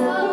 so